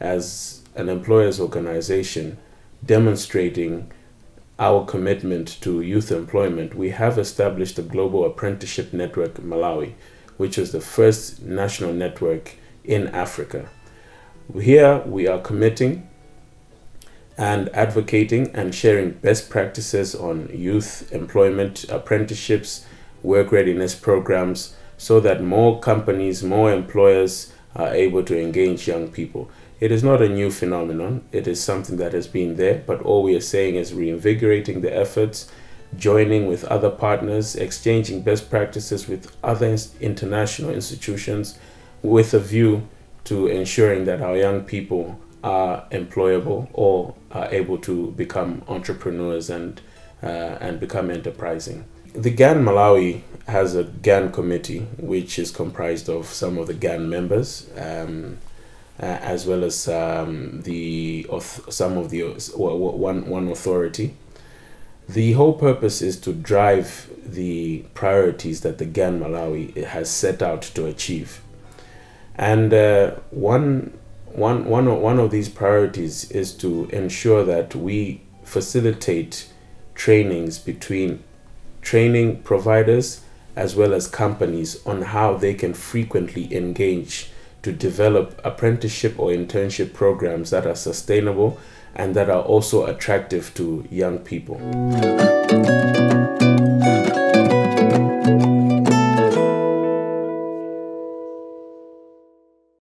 as an employers organization demonstrating our commitment to youth employment, we have established the Global Apprenticeship Network Malawi, which is the first national network in Africa. Here we are committing and advocating and sharing best practices on youth employment apprenticeships, work readiness programs, so that more companies, more employers are able to engage young people. It is not a new phenomenon, it is something that has been there, but all we are saying is reinvigorating the efforts, joining with other partners, exchanging best practices with other international institutions with a view to ensuring that our young people are employable or are able to become entrepreneurs and uh, and become enterprising. The GAN Malawi has a GAN committee which is comprised of some of the GAN members. Um, uh, as well as um, the some of the one one authority. The whole purpose is to drive the priorities that the GAN Malawi has set out to achieve, and uh, one one one one of these priorities is to ensure that we facilitate trainings between training providers as well as companies on how they can frequently engage to develop apprenticeship or internship programs that are sustainable and that are also attractive to young people.